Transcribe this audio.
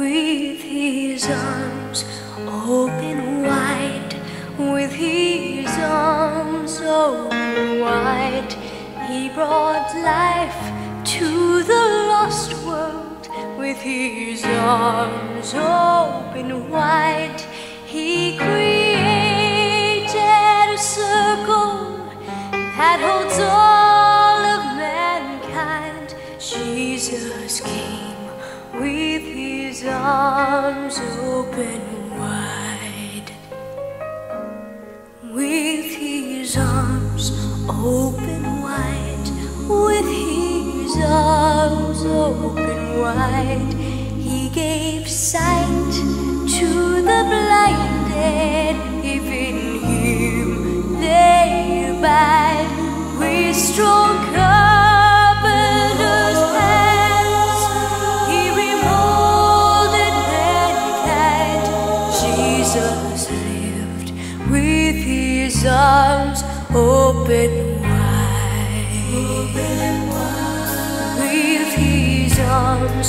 with his arms open wide, with his arms open wide. He brought life to the lost world with his arms open wide. He created a circle that holds all of mankind. Jesus came with his arms open wide. With his arms open wide. With his arms open wide. He gave sight to the blinded. In him they abide, with strong arms open wide. With his arms